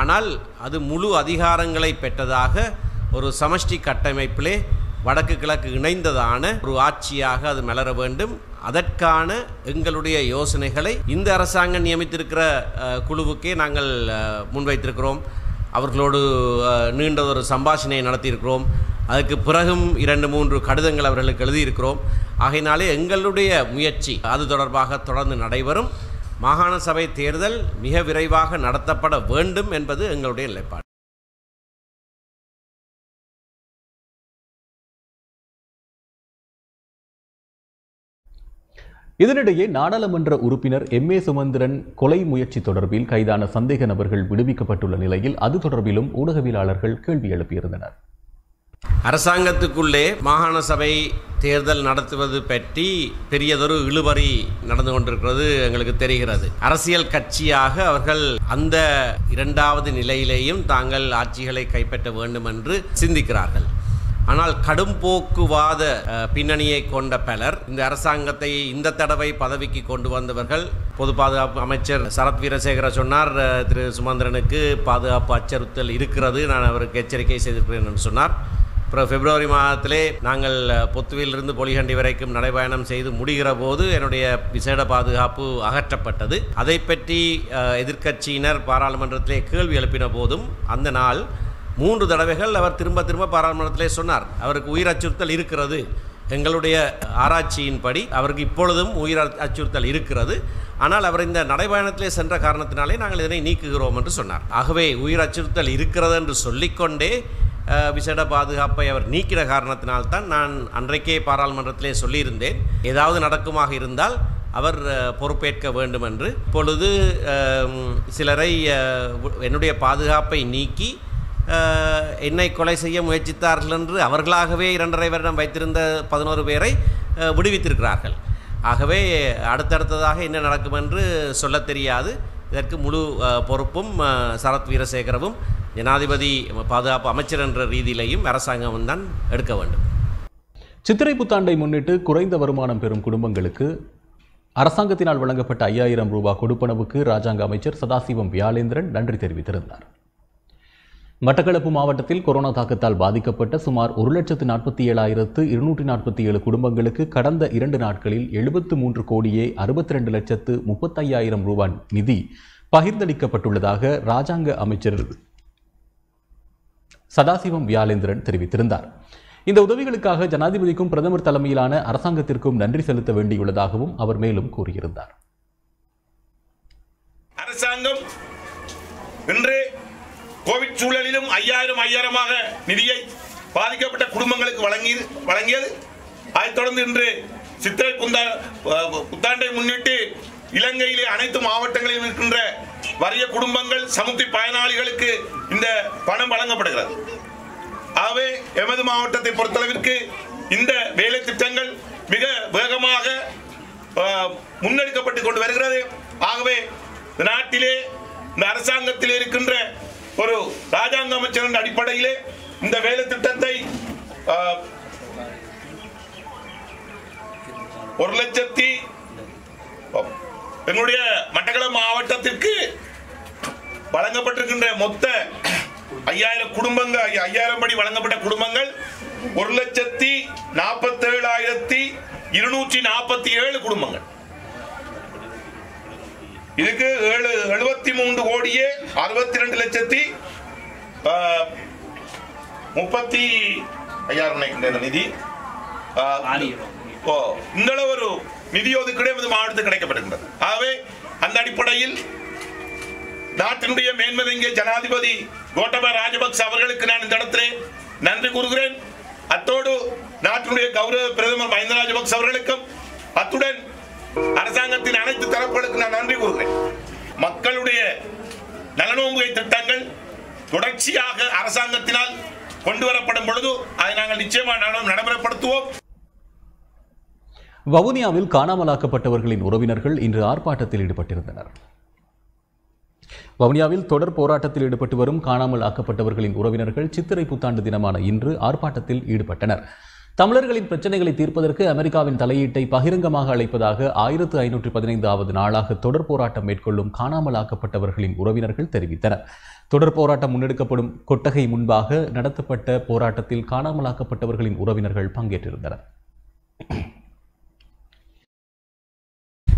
ஆனால் அது முழு அதிகாரங்களை பெற்றதாக ஒரு சமஷ்டி கட்டமைப்பிலே வடக்கு கிழக்கு இணைந்ததான ஒரு ஆட்சியாக அது மலர வேண்டும். அதற்கான எங்களுடைய யோசனைகளை இந்த அரசாங்கம் நியமித்திருக்கிற குழுவுக்கே நாங்கள் முன்வைத்திருக்கிறோம். அவர்களோடு நீண்ட நீண்டதொரு சம்பாஷணையை நடத்தியிருக்கிறோம். அதுக்கு பிறகும் இரண்டு மூன்று கடிதங்கள் அவர்களுக்கு எழுதியிருக்கிறோம். ஆகையினாலே எங்களுடைய முயற்சி அது தொடர்பாக தொடர்ந்து நடைபெறும். மாகாண சபை தேர்தல் மிக விரைவாக நடத்தப்பட வேண்டும் என்பது எங்களுடைய நிலைப்பாடு. இதனிடையே நாடாளுமன்ற உறுப்பினர் எம். ஏ. சுமந்திரன் கொலை முயற்சி தொடர்பில் கைதான சந்தேக நபர்கள் விடுவிக்கப்பட்டுள்ள நிலையில் அது தொடர்பிலும் ஊடகவியலாளர்கள் கேள்வி எழுப்பியிருந்தனர். அரசாங்கத்துக்குள்ளே மாகாண சபை தேர்தல் நடத்துவது பற்றி பெரியதொரு இழுபறி நடந்து கொண்டிருக்கிறது எங்களுக்கு தெரிகிறது. அரசியல் கட்சியாக அவர்கள் அந்த இரண்டாவது நிலையிலேயும் தாங்கள் ஆட்சிகளை கைப்பற்ற வேண்டும் என்று சிந்திக்கிறார்கள். ஆனால் கடும் போக்குவாத பின்னணியை கொண்ட பலர் இந்த அரசாங்கத்தை இந்த தடவை பதவிக்கு கொண்டு வந்தவர்கள் பொது பாதுகாப்பு அமைச்சர் சரத் வீரசேகர சொன்னார் திரு சுமந்திரனுக்கு பாதுகாப்பு அச்சுறுத்தல் இருக்கிறது நான் அவருக்கு எச்சரிக்கை செய்திருக்கிறேன் என்று சொன்னார். அப்புறம் பிப்ரவரி மாதத்திலே நாங்கள் பொத்துவிலிருந்து பொலிகண்டி வரைக்கும் நடைபயணம் செய்து முடிகிற போது என்னுடைய விசேட பாதுகாப்பு அகற்றப்பட்டது. அதை பற்றி எதிர்க்கட்சியினர் பாராளுமன்றத்திலே கேள்வி எழுப்பின போதும் அந்த நாள் மூன்று தடவைகள் அவர் திரும்ப திரும்ப பாராளுமன்றத்திலே சொன்னார். அவருக்கு உயிர் அச்சுறுத்தல் இருக்கிறது. எங்களுடைய ஆராய்ச்சியின்படி அவருக்கு இப்பொழுதும் உயிர் அச்சுறுத்தல் இருக்கிறது. ஆனால் அவர் இந்த நடைபயணத்திலே சென்ற காரணத்தினாலே நாங்கள் இதனை நீக்குகிறோம் என்று சொன்னார். ஆகவே உயிர் அச்சுறுத்தல் இருக்கிறது என்று சொல்லிக்கொண்டே விசேட பாதுகாப்பை அவர் நீக்கின காரணத்தினால்தான் நான் அன்றைக்கே பாராளுமன்றத்திலே சொல்லியிருந்தேன். ஏதாவது நடக்குமாக இருந்தால் அவர் பொறுப்பேற்க வேண்டும் என்று இப்பொழுது சிலரை என்னுடைய பாதுகாப்பை நீக்கி என்னை கொலை செய்ய முயற்சித்தார்கள் என்று அவர்களாகவே இரண்டரை வருடம் வைத்திருந்த பதினோரு பேரை விடுவித்திருக்கிறார்கள். ஆகவே அடுத்தடுத்ததாக என்ன நடக்கும் என்று சொல்ல தெரியாது. இதற்கு முழு பொறுப்பும் சரத் வீரசேகரவும் ஜனாதிபதி பாதுகாப்பு அமைச்சர் என்ற ரீதியிலையும் அரசாங்கம் தான் எடுக்க வேண்டும். சித்திரை புத்தாண்டை முன்னிட்டு குறைந்த வருமானம் பெறும் குடும்பங்களுக்கு அரசாங்கத்தினால் வழங்கப்பட்ட ஐயாயிரம் ரூபாய் கொடுப்பனவுக்கு ராஜாங்க அமைச்சர் சதாசிவம் வியாலேந்திரன் நன்றி தெரிவித்திருந்தார். மட்டக்களப்பு மாவட்டத்தில் கொரோனா தாக்கத்தால் பாதிக்கப்பட்ட சுமார் ஒரு லட்சத்து நாற்பத்தி ஏழாயிரத்து இருநூற்றி நாற்பத்தி ஏழு குடும்பங்களுக்கு கடந்த இரண்டு நாட்களில் எழுபத்து மூன்று கோடியே அறுபத்தி ரெண்டு லட்சத்து முப்பத்தையாயிரம் ரூபாய் நிதி பகிர்ந்தளிக்கப்பட்டுள்ளதாக ராஜாங்க அமைச்சர் சதாசிவம் வியாலேந்திரன் தெரிவித்திருந்தார். இந்த உதவிகளுக்காக ஜனாதிபதிக்கும் பிரதமர் தலைமையிலான அரசாங்கத்திற்கும் நன்றி செலுத்த வேண்டியுள்ளதாகவும் அவர் மேலும் கூறியிருந்தார். அரசாங்கம் இன்று கோவிட் சூழலிலும் ஐயாயிரம் ஐயாயிரமாக நிதியை பாதிக்கப்பட்ட குடும்பங்களுக்கு வழங்கி வழங்கியது. அதைத் தொடர்ந்து இன்று சித்திரை புத்தாண்டை முன்னிட்டு இலங்கையிலே அனைத்து மாவட்டங்களிலும் இருக்கின்ற வறிய குடும்பங்கள் சமுத்தி பயனாளிகளுக்கு இந்த பணம் வழங்கப்படுகிறது. ஆகவே எமது மாவட்டத்தை பொறுத்தளவிற்கு இந்த வேலை திட்டங்கள் மிக வேகமாக முன்னெடுக்கப்பட்டு கொண்டு வருகிறது. ஆகவே நாட்டிலே இந்த அரசாங்கத்தில் இருக்கின்ற ஒரு ராஜாங்க அமைச்சரின் அடிப்படையிலே இந்த வேலை திட்டத்தை ஒரு லட்சத்தி எங்களுடைய மட்டக்களப்பு மாவட்டத்திற்கு வழங்கப்பட்டிருக்கின்ற மொத்த ஐயாயிரம் குடும்பங்கள் ஐயாயிரம் படி வழங்கப்பட்ட குடும்பங்கள் ஒரு லட்சத்தி நாற்பத்தேழாயிரத்தி இருநூற்றி நாற்பத்தி ஏழு குடும்பங்கள். இதுக்கு ஏழு எழுபத்தி மூன்று கோடியே அறுபத்தி ரெண்டு லட்சத்தி முப்பத்தி ஐயாயிரம் நிதி. இந்த ஒரு நிதி ஒதுக்கீடு எமது மாவட்டத்தில் கிடைக்கப்பட்டிருக்கிறது ஆகவே அந்த அடிப்படையில் நாட்டினுடைய மேன்மதங்கிய ஜனாதிபதி கோட்டபய ராஜபக்ச அவர்களுக்கு நான் இந்த இடத்திலே நன்றி கூறுகிறேன். அத்தோடு நாட்டினுடைய கௌரவ பிரதமர் மஹிந்த ராஜபக்ச அவர்களுக்கும் அத்துடன் அரசாங்கத்தின் அனைத்து தரப்புகளுக்கு நான் நன்றி கூறுகிறேன். மக்களுடைய நலனோம்புகை திட்டங்கள் தொடர்ச்சியாக அரசாங்கத்தினால் கொண்டு வரப்படும் பொழுது அதை நாங்கள் நிச்சயமாக நடைமுறைப்படுத்துவோம். வவுனியாவில் காணாமலாக்கப்பட்டவர்களின் உறவினர்கள் இன்று ஆர்ப்பாட்டத்தில் ஈடுபட்டிருந்தனர். வவுனியாவில் தொடர் போராட்டத்தில் ஈடுபட்டு வரும் காணாமல் ஆக்கப்பட்டவர்களின் உறவினர்கள் சித்திரை புத்தாண்டு தினமான இன்று ஆர்ப்பாட்டத்தில் ஈடுபட்டனர். தமிழர்களின் பிரச்சனைகளை தீர்ப்பதற்கு அமெரிக்காவின் தலையீட்டை பகிரங்கமாக அழைப்பதாக ஆயிரத்து ஐநூற்று பதினைந்தாவது நாளாக தொடர் போராட்டம் மேற்கொள்ளும் காணாமல் ஆக்கப்பட்டவர்களின் உறவினர்கள் தெரிவித்தனர். தொடர் போராட்டம் முன்னெடுக்கப்படும் கொட்டகை முன்பாக நடத்தப்பட்ட போராட்டத்தில் காணாமலாக்கப்பட்டவர்களின் உறவினர்கள் பங்கேற்றிருந்தனர்.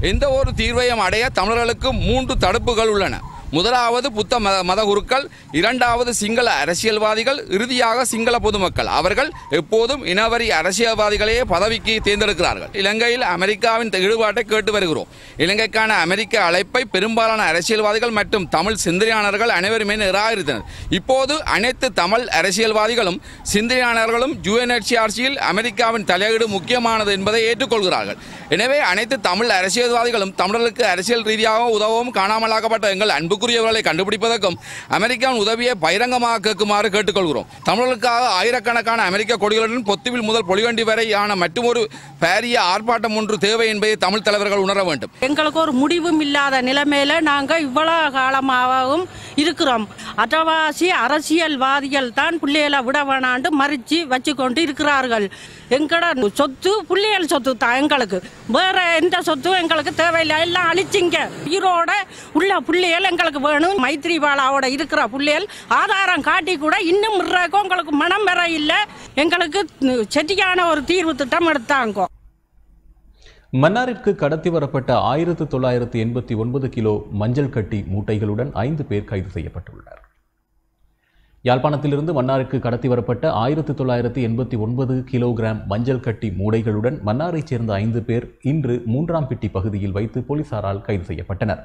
எந்த ஒரு தீர்வையும் அடைய தமிழர்களுக்கு மூன்று தடுப்புகள் உள்ளன. முதலாவது புத்த மத மதகுருக்கள் இரண்டாவது சிங்கள அரசியல்வாதிகள் இறுதியாக சிங்கள பொதுமக்கள். அவர்கள் எப்போதும் இனவரி அரசியல்வாதிகளையே பதவிக்கு தேர்ந்தெடுக்கிறார்கள். இலங்கையில் அமெரிக்காவின் ஈடுபாட்டை கேட்டு வருகிறோம். இலங்கைக்கான அமெரிக்க அழைப்பை பெரும்பாலான அரசியல்வாதிகள் மற்றும் தமிழ் சிந்தனையாளர்கள் அனைவருமே நிராகரித்தனர். இப்போது அனைத்து தமிழ் அரசியல்வாதிகளும் சிந்தனையாளர்களும் யுஎன்எச்சிஆர்சியில் அமெரிக்காவின் தலையீடு முக்கியமானது என்பதை ஏற்றுக்கொள்கிறார்கள். எனவே அனைத்து தமிழ் அரசியல்வாதிகளும் தமிழர்களுக்கு அரசியல் ரீதியாக உதவும் காணாமலாக்கப்பட்ட எங்கள் அன்பு அன்புக்குரியவர்களை கண்டுபிடிப்பதற்கும் அமெரிக்காவின் உதவியை பகிரங்கமாக கேட்குமாறு கேட்டுக்கொள்கிறோம். தமிழர்களுக்காக ஆயிரக்கணக்கான அமெரிக்க கொடிகளுடன் பொத்துவில் முதல் பொலிவண்டி வரையான மற்றொரு பாரிய ஆர்ப்பாட்டம் ஒன்று தேவை என்பதை தமிழ் தலைவர்கள் உணர வேண்டும். எங்களுக்கு ஒரு முடிவும் இல்லாத நிலைமையில நாங்க இவ்வளவு காலமாகவும் இருக்கிறோம். அட்டவாசி அரசியல்வாதிகள் தான் பிள்ளைகளை விட வேணாண்டு மறிச்சு வச்சு கொண்டு இருக்கிறார்கள். எங்கட சொத்து பிள்ளைகள் சொத்து தான் எங்களுக்கு. வேற எந்த சொத்தும் எங்களுக்கு தேவையில்லை. எல்லாம் அழிச்சிங்க. உயிரோட உள்ள பிள்ளைகள் எங்களுக்கு வேணும். மைத்ரி பாலாவோட இருக்கிற பிள்ளைகள் ஆதாரம் காட்டி கூட இன்னும் விடுறதுக்கு உங்களுக்கு மனம் வர இல்லை. எங்களுக்கு செட்டியான ஒரு தீர்வு திட்டம் எடுத்தாங்க. மன்னாரிற்கு கடத்தி வரப்பட்ட ஆயிரத்து தொள்ளாயிரத்து எண்பத்தி ஒன்பது கிலோ மஞ்சள் கட்டி மூட்டைகளுடன் ஐந்து பேர் கைது செய்யப்பட்டுள்ளனர். யாழ்ப்பாணத்திலிருந்து மன்னாருக்கு கடத்தி வரப்பட்ட ஆயிரத்து தொள்ளாயிரத்து எண்பத்தி ஒன்பது கிலோகிராம் மஞ்சள் கட்டி மூடைகளுடன் மன்னாரைச் சேர்ந்த ஐந்து பேர் இன்று மூன்றாம் பிட்டி பகுதியில் வைத்து போலீசாரால் கைது செய்யப்பட்டனர்.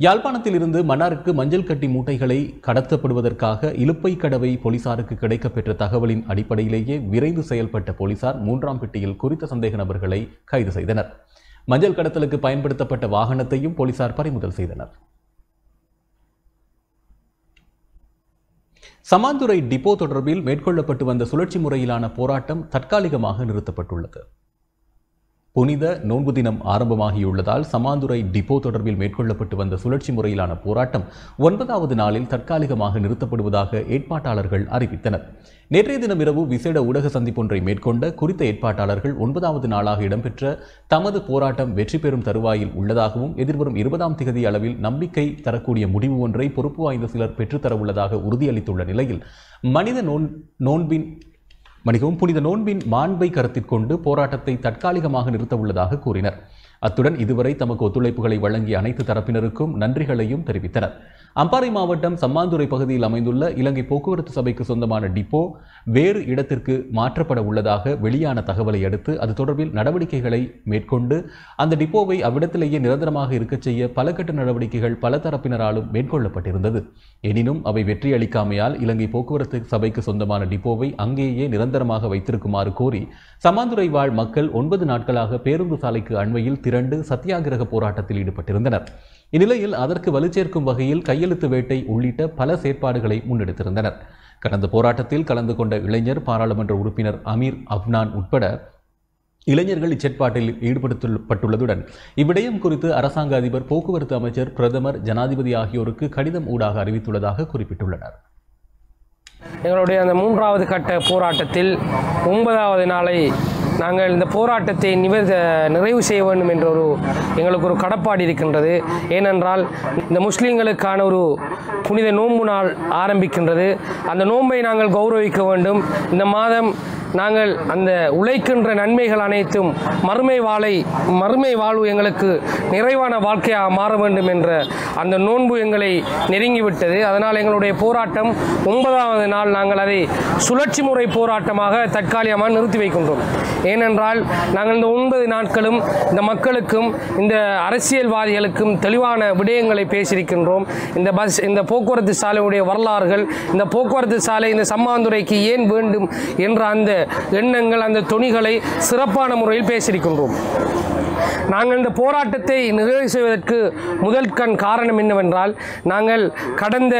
யாழ்ப்பாணத்தில் இருந்து மன்னாருக்கு மஞ்சள் கட்டி மூட்டைகளை கடத்தப்படுவதற்காக இலுப்பை கடவை போலீசாருக்கு கிடைக்கப்பெற்ற தகவலின் அடிப்படையிலேயே விரைந்து செயல்பட்ட போலீசார் மூன்றாம் பெட்டியில் குறித்த சந்தேக நபர்களை கைது செய்தனர். மஞ்சள் கடத்தலுக்கு பயன்படுத்தப்பட்ட வாகனத்தையும் போலீசார் பறிமுதல் செய்தனர். சமாந்துரை டிப்போ தொடர்பில் மேற்கொள்ளப்பட்டு வந்த சுழற்சி முறையிலான போராட்டம் தற்காலிகமாக நிறுத்தப்பட்டுள்ளது. புனித நோன்பு தினம் ஆரம்பமாகியுள்ளதால் சமாந்துரை டிப்போ தொடர்பில் மேற்கொள்ளப்பட்டு வந்த சுழற்சி முறையிலான போராட்டம் ஒன்பதாவது நாளில் தற்காலிகமாக நிறுத்தப்படுவதாக ஏற்பாட்டாளர்கள் அறிவித்தனர். நேற்றைய தினம் இரவு விசேட ஊடக சந்திப்பொன்றை மேற்கொண்ட குறித்த ஏற்பாட்டாளர்கள் ஒன்பதாவது நாளாக இடம்பெற்ற தமது போராட்டம் வெற்றி பெறும் தருவாயில் உள்ளதாகவும் எதிர்வரும் இருபதாம் திகதி அளவில் நம்பிக்கை தரக்கூடிய முடிவு ஒன்றை பொறுப்பு வாய்ந்த சிலர் பெற்றுத்தரவுள்ளதாக உறுதியளித்துள்ள நிலையில் மனித நோன் நோன்பின் மணிகவும் புனித நோன்பின் மாண்பை கருத்தில் கொண்டு போராட்டத்தை தற்காலிகமாக நிறுத்த உள்ளதாக கூறினர். அத்துடன் இதுவரை தமக்கு ஒத்துழைப்புகளை வழங்கிய அனைத்து தரப்பினருக்கும் நன்றிகளையும் தெரிவித்தனர். அம்பாறை மாவட்டம் சம்மாந்துறை பகுதியில் அமைந்துள்ள இலங்கை போக்குவரத்து சபைக்கு சொந்தமான டிப்போ வேறு இடத்திற்கு மாற்றப்பட உள்ளதாக வெளியான தகவலை அடுத்து அது தொடர்பில் நடவடிக்கைகளை மேற்கொண்டு அந்த டிப்போவை அவ்விடத்திலேயே நிரந்தரமாக இருக்கச் செய்ய பல கட்ட நடவடிக்கைகள் பல தரப்பினராலும் மேற்கொள்ளப்பட்டிருந்தது. எனினும் அவை வெற்றியளிக்காமையால் இலங்கை போக்குவரத்து சபைக்கு சொந்தமான டிப்போவை அங்கேயே நிரந்தரமாக வைத்திருக்குமாறு கோரி சமாந்துறை வாழ் மக்கள் ஒன்பது நாட்களாக பேருந்து சாலைக்கு அண்மையில் இரண்டு சத்தியாகிரக போராட்டத்தில் ஈடுபட்டிருந்தனர். இந்நிலையில் அதற்கு வலுச்சேர்க்கும் வகையில் கையெழுத்து வேட்டை உள்ளிட்ட பல செயற்பாடுகளை முன்னெடுத்திருந்தனர். கடந்த போராட்டத்தில் கலந்து கொண்ட இளைஞர் பாராளுமன்ற உறுப்பினர் அமீர் அப்னான் உட்பட இளைஞர்கள் இச்செற்பாட்டில் ஈடுபடுத்தப்பட்டுள்ளதுடன் இவ்விடயம் குறித்து அரசாங்க அதிபர் போக்குவரத்து அமைச்சர் பிரதமர் ஜனாதிபதி ஆகியோருக்கு கடிதம் ஊடாக அறிவித்துள்ளதாக குறிப்பிட்டுள்ளனர். எங்களுடைய அந்த மூன்றாவது கட்ட போராட்டத்தில் ஒன்பதாவது நாளை நாங்கள் இந்த போராட்டத்தை நிவர் நிறைவு செய்ய வேண்டும் என்ற ஒரு எங்களுக்கு ஒரு கடப்பாடு இருக்கின்றது. ஏனென்றால் இந்த முஸ்லீம்களுக்கான ஒரு புனித நோன்பு நாள் ஆரம்பிக்கின்றது. அந்த நோன்பை நாங்கள் கௌரவிக்க வேண்டும். இந்த மாதம் நாங்கள் அந்த உழைக்கின்ற நன்மைகள் அனைத்தும் மறுமை வாழை மறுமை வாழ்வு எங்களுக்கு நிறைவான வாழ்க்கையாக மாற வேண்டும் என்ற அந்த நோன்பு எங்களை நெருங்கிவிட்டது. அதனால் எங்களுடைய போராட்டம் ஒன்பதாவது நாள் நாங்கள் அதை சுழற்சி முறை போராட்டமாக தற்காலிகமாக நிறுத்தி வைக்கின்றோம். ஏனென்றால் நாங்கள் இந்த ஒன்பது நாட்களும் இந்த மக்களுக்கும் இந்த அரசியல்வாதிகளுக்கும் தெளிவான விடயங்களை பேசியிருக்கின்றோம். இந்த பஸ் இந்த போக்குவரத்து சாலையுடைய வரலாறுகள் இந்த போக்குவரத்து சாலை இந்த சம்மாந்துறைக்கு ஏன் வேண்டும் என்ற அந்த எண்ணங்கள் அந்த துணிகளை சிறப்பான முறையில் பேசியிருக்கின்றோம். நாங்கள் இந்த போராட்டத்தை நிறைவு செய்வதற்கு முதல் கண் காரணம் என்னவென்றால் நாங்கள் கடந்த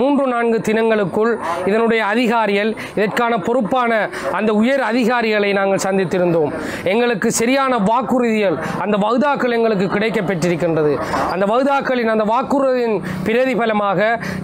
மூன்று நான்கு தினங்களுக்குள் இதனுடைய அதிகாரிகள் இதற்கான பொறுப்பான அந்த உயர் அதிகாரிகளை நாங்கள் சந்தித்திருந்தோம். எங்களுக்கு சரியான வாக்குறுதிகள் அந்த வகுதாக்கள் எங்களுக்கு கிடைக்க பெற்றிருக்கின்றது அந்த வகுதாக்களின் அந்த வாக்குறுதியின் பிரதிபலமாக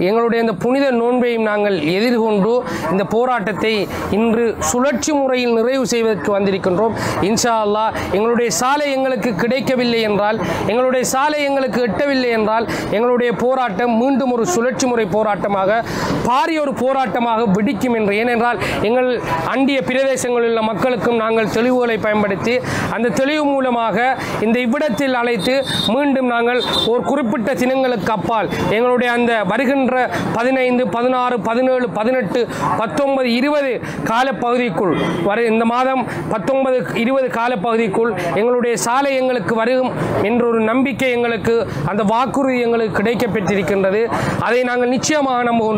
எங்களுடைய இந்த புனித நோன்பையும் நாங்கள் எதிர்கொண்டு இந்த போராட்டத்தை இன்று சுழற்சி முறையில் நிறைவு செய்வதற்கு வந்திருக்கின்றோம். இன்ஷா அல்லாஹ் எங்களுடைய சாலை எங்களுக்கு கிடைக்கவில்லை என்றால் எங்களுடைய சாலை எங்களுக்கு எட்டவில்லை என்றால் எங்களுடைய போராட்டம் மீண்டும் ஒரு சுழற்சி முறை போராட்டமாக பாரிய ஒரு போராட்டமாக வெடிக்கும் என்று. ஏனென்றால் எங்கள் அண்டிய பிரதேசங்களில் உள்ள மக்களுக்கும் நாங்கள் தெளிவுகளை பயன்படுத்தி அந்த தெளிவு மூலமாக இந்த இவ்விடத்தில் அழைத்து மீண்டும் நாங்கள் ஒரு குறிப்பிட்ட தினங்களுக்கு அப்பால் எங்களுடைய அந்த வருகின்ற பதினைந்து பதினாறு பதினேழு பதினெட்டு பத்தொன்பது இருபது காலப்பகுதிக்குள் வர இந்த மாதம் பத்தொன்பது இருபது காலப்பகுதிக்குள் எங்களுடைய சாலை எங்களுக்கு வரும் என்ற ஒரு நம்பிக்கை எங்களுக்கு அந்த வாக்குறுதி எங்களுக்கு கிடைக்கப்பெற்றிருக்கின்றது. அதை நாங்கள் நிச்சயமாக நம்ம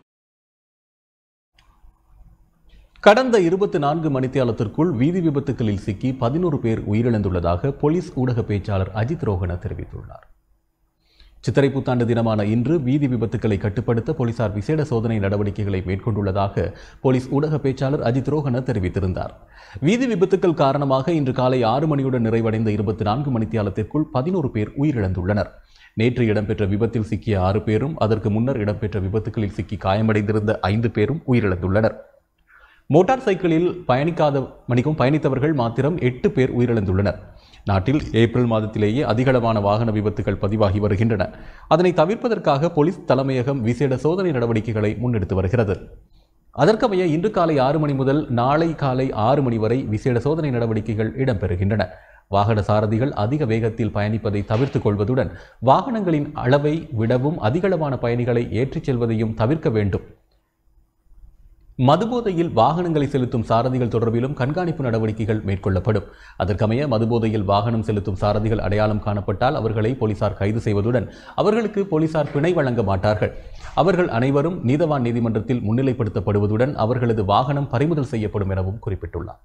கடந்த இருபத்தி நான்கு மணித்தியாலத்திற்குள் வீதி விபத்துகளில் சிக்கி பதினோரு பேர் உயிரிழந்துள்ளதாக போலீஸ் ஊடக பேச்சாளர் அஜித் ரோஹன தெரிவித்துள்ளார். சித்திரை புத்தாண்டு தினமான இன்று வீதி விபத்துக்களை கட்டுப்படுத்த போலீசார் விசேட சோதனை நடவடிக்கைகளை மேற்கொண்டுள்ளதாக போலீஸ் ஊடக பேச்சாளர் அஜித் ரோஹன தெரிவித்திருந்தார். வீதி விபத்துக்கள் காரணமாக இன்று காலை ஆறு மணியுடன் நிறைவடைந்த இருபத்தி நான்கு மணித்தியாலத்திற்குள் பதினோரு பேர் உயிரிழந்துள்ளனர். நேற்று இடம்பெற்ற விபத்தில் சிக்கிய ஆறு பேரும் அதற்கு முன்னர் இடம்பெற்ற விபத்துகளில் சிக்கி காயமடைந்திருந்த ஐந்து பேரும் உயிரிழந்துள்ளனர். மோட்டார் சைக்கிளில் பயணிக்காத மணிக்கும் பயணித்தவர்கள் மாத்திரம் எட்டு பேர் உயிரிழந்துள்ளனர். நாட்டில் ஏப்ரல் மாதத்திலேயே அதிகளவான வாகன விபத்துகள் பதிவாகி வருகின்றன. அதனை தவிர்ப்பதற்காக போலீஸ் தலைமையகம் விசேட சோதனை நடவடிக்கைகளை முன்னெடுத்து வருகிறது. அதற்கமைய இன்று காலை ஆறு மணி முதல் நாளை காலை ஆறு மணி வரை விசேட சோதனை நடவடிக்கைகள் இடம்பெறுகின்றன. வாகன சாரதிகள் அதிக வேகத்தில் பயணிப்பதை தவிர்த்துக் கொள்வதுடன் வாகனங்களின் அளவை விடவும் அதிகளவான பயணிகளை ஏற்றிச் செல்வதையும் தவிர்க்க வேண்டும். மதுபோதையில் வாகனங்களை செலுத்தும் சாரதிகள் தொடர்பிலும் கண்காணிப்பு நடவடிக்கைகள் மேற்கொள்ளப்படும். அதற்கமைய மதுபோதையில் வாகனம் செலுத்தும் சாரதிகள் அடையாளம் காணப்பட்டால் அவர்களை போலீசார் கைது செய்வதுடன் அவர்களுக்கு போலீசார் பிணை வழங்க மாட்டார்கள். அவர்கள் அனைவரும் நீதவான் நீதிமன்றத்தில் முன்னிலைப்படுத்தப்படுவதுடன் அவர்களது வாகனம் பறிமுதல் செய்யப்படும் எனவும் குறிப்பிட்டுள்ளார்.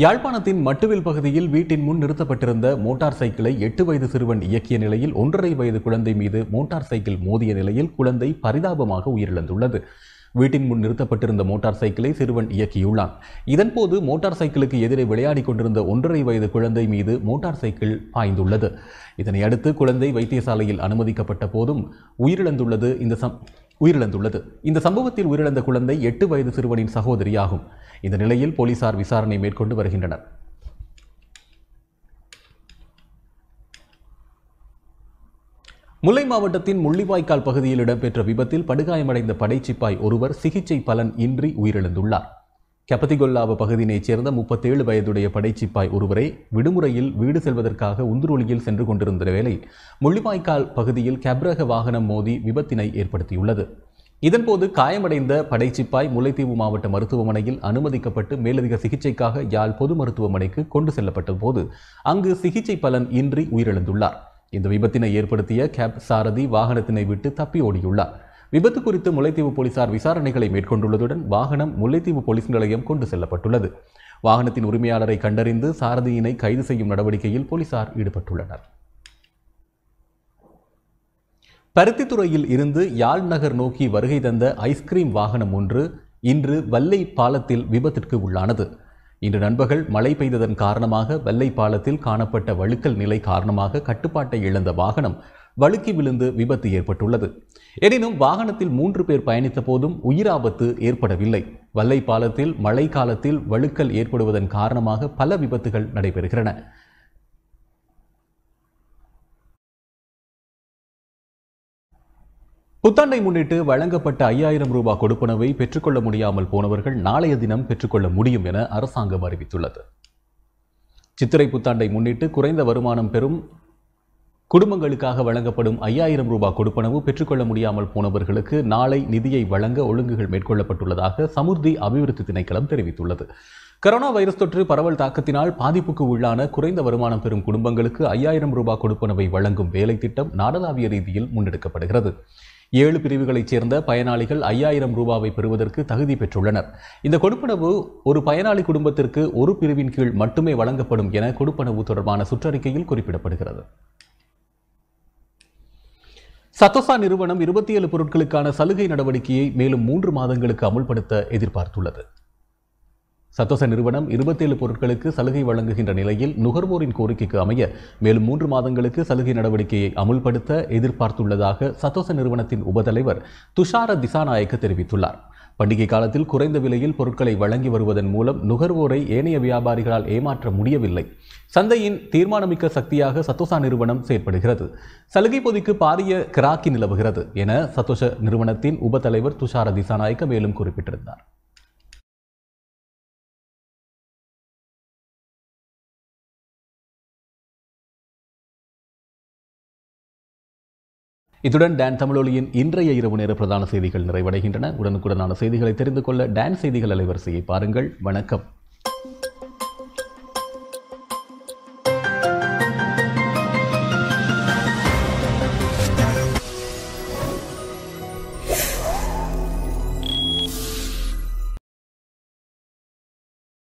யாழ்ப்பாணத்தின் மட்டுவில் பகுதியில் வீட்டின் முன் நிறுத்தப்பட்டிருந்த மோட்டார் சைக்கிளை எட்டு வயது சிறுவன் இயக்கிய நிலையில் ஒன்றரை வயது குழந்தை மீது மோட்டார் சைக்கிள் மோதிய நிலையில் குழந்தை பரிதாபமாக உயிரிழந்துள்ளது. வீட்டின் முன் நிறுத்தப்பட்டிருந்த மோட்டார் சைக்கிளை சிறுவன் இயக்கியுள்ளான். இதன்போது மோட்டார் சைக்கிளுக்கு எதிரே விளையாடிக் கொண்டிருந்த ஒன்றரை வயது குழந்தை மீது மோட்டார் சைக்கிள் பாய்ந்துள்ளது. இதனை அடுத்து குழந்தை வைத்தியசாலையில் அனுமதிக்கப்பட்ட போதும் உயிரிழந்துள்ளது இந்த சம் உயிரிழந்துள்ளது. இந்த சம்பவத்தில் உயிரிழந்த குழந்தை எட்டு வயது சிறுவனின் சகோதரியாகும். இந்த நிலையில் போலீசார் விசாரணை மேற்கொண்டு வருகின்றனர். முல்லை மாவட்டத்தின் முள்ளிவாய்க்கால் பகுதியில் இடம்பெற்ற விபத்தில் படுகாயமடைந்த படைச்சிப்பாய் ஒருவர் சிகிச்சை பலன் இன்றி உயிரிழந்துள்ளார். கெப்பத்திகொல்லாவ பகுதியினைச் சேர்ந்த முப்பத்தேழு வயதுடைய படைச்சிப்பாய் ஒருவரை விடுமுறையில் வீடு செல்வதற்காக உந்துருளியில் சென்று கொண்டிருந்த வேளை முள்ளிவாய்க்கால் பகுதியில் கேப்ரக வாகனம் மோதி விபத்தினை ஏற்படுத்தியுள்ளது. இதன்போது காயமடைந்த படைச்சிப்பாய் முல்லைத்தீவு மாவட்ட மருத்துவமனையில் அனுமதிக்கப்பட்டு மேலதிக சிகிச்சைக்காக யாழ் பொது மருத்துவமனைக்கு கொண்டு செல்லப்பட்ட போது அங்கு சிகிச்சை பலன் இன்றி உயிரிழந்துள்ளார். இந்த விபத்தினை ஏற்படுத்திய கேப் சாரதி வாகனத்தினை விட்டு தப்பி ஓடியுள்ளார். விபத்து குறித்து முல்லைத்தீவு போலீசார் விசாரணைகளை மேற்கொண்டுள்ளதுடன் வாகனம் முல்லைத்தீவு போலீஸ் நிலையம் கொண்டு செல்லப்பட்டுள்ளது. வாகனத்தின் உரிமையாளரை கண்டறிந்து சாரதியினை கைது செய்யும் நடவடிக்கையில் போலீசார் ஈடுபட்டுள்ளனர். பருத்தித்துறையில் இருந்து யாழ் நகர் நோக்கி வருகை தந்த ஐஸ்கிரீம் வாகனம் ஒன்று இன்று வல்லை பாலத்தில் விபத்திற்கு உள்ளானது. இன்று நண்பகல் மழை பெய்ததன் காரணமாக வெள்ளை பாலத்தில் காணப்பட்ட வழுக்கல் நிலை காரணமாக கட்டுப்பாட்டை இழந்த வாகனம் வழுக்கி விழுந்து விபத்து ஏற்பட்டுள்ளது. எனினும் வாகனத்தில் மூன்று பேர் பயணித்த போதும் உயிராபத்து ஏற்படவில்லை. வல்லை பாலத்தில் மழை காலத்தில் வழுக்கல் ஏற்படுவதன் காரணமாக பல விபத்துகள் நடைபெறுகின்றன. புத்தாண்டை முன்னிட்டு வழங்கப்பட்ட ஐயாயிரம் ரூபாய் கொடுப்பனவை பெற்றுக்கொள்ள முடியாமல் போனவர்கள் நாளைய தினம் பெற்றுக்கொள்ள முடியும் என அரசாங்கம் அறிவித்துள்ளது. சித்திரை புத்தாண்டை முன்னிட்டு குறைந்த வருமானம் பெறும் குடும்பங்களுக்காக வழங்கப்படும் ஐயாயிரம் ரூபாய் கொடுப்பனவு பெற்றுக்கொள்ள முடியாமல் போனவர்களுக்கு நாளை நிதியை வழங்க ஒழுங்குகள் மேற்கொள்ளப்பட்டுள்ளதாக சமுர்தி அபிவிருத்தி திணைக்களம் தெரிவித்துள்ளது. கரோனா வைரஸ் தொற்று பரவல் தாக்கத்தினால் பாதிப்புக்கு உள்ளான குறைந்த வருமானம் பெறும் குடும்பங்களுக்கு ஐயாயிரம் ரூபாய் கொடுப்பனவை வழங்கும் வேலை திட்டம் நாடளாவிய ரீதியில் முன்னெடுக்கப்படுகிறது. ஏழு பிரிவுகளைச் சேர்ந்த பயனாளிகள் ஐயாயிரம் ரூபாவை பெறுவதற்கு தகுதி பெற்றுள்ளனர். இந்த கொடுப்பனவு ஒரு பயனாளி குடும்பத்திற்கு ஒரு பிரிவின் கீழ் மட்டுமே வழங்கப்படும் என கொடுப்பனவு தொடர்பான சுற்றறிக்கையில் குறிப்பிடப்படுகிறது. சத்தோசா நிறுவனம் இருபத்தி ஏழு பொருட்களுக்கான சலுகை நடவடிக்கையை மேலும் மூன்று மாதங்களுக்கு அமுல்படுத்த எதிர்பார்த்துள்ளது. சத்தோச நிறுவனம் இருபத்தேழு பொருட்களுக்கு சலுகை வழங்குகின்ற நிலையில் நுகர்வோரின் கோரிக்கைக்கு அமைய மேலும் மூன்று மாதங்களுக்கு சலுகை நடவடிக்கையை அமுல்படுத்த எதிர்பார்த்துள்ளதாக சத்தோச நிறுவனத்தின் உபதலைவர் துஷார திசாநாயக்க தெரிவித்துள்ளார். பண்டிகை காலத்தில் குறைந்த விலையில் பொருட்களை வழங்கி வருவதன் மூலம் நுகர்வோரை ஏனைய வியாபாரிகளால் ஏமாற்ற முடியவில்லை. சந்தையின் தீர்மானமிக்க சக்தியாக சத்தோசா நிறுவனம் செயற்படுகிறது. சலுகை பொதிக்கு பாரிய கிராக்கி நிலவுகிறது என சத்தோஷ நிறுவனத்தின் உபதலைவர் துஷார திசாநாயக்க மேலும் குறிப்பிட்டிருந்தார். இத்துடன் டான் தமிழொலியின் இன்றைய இரவு நேர பிரதான செய்திகள் நிறைவடைகின்றன. உடனுக்குடனான செய்திகளை தெரிந்து கொள்ள டான் செய்திகள் அலைவரிசையை பாருங்கள். வணக்கம்.